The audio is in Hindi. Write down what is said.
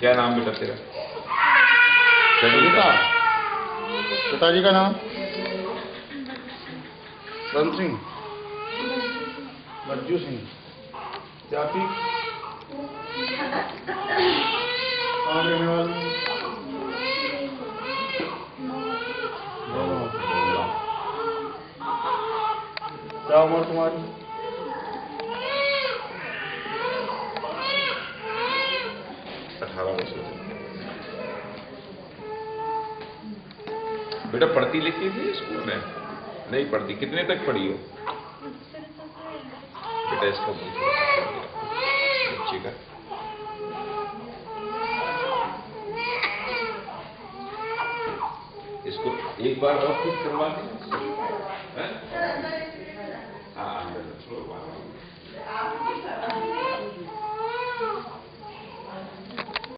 क्या नाम बेटा तेरा? पिता पिताजी का नाम? बंद सिंह बज्जू सिंह। जाति? कहाँ रहने वाले? क्या उम्र तुम्हारी। अठारह वर्ष। बेटा, पढ़ती लिखती थी स्कूल में? नहीं पढ़ती। कितने तक पढ़ी हो? बेटा, इसका। बच्चे का। इसको एक बार और फिट करवा दें।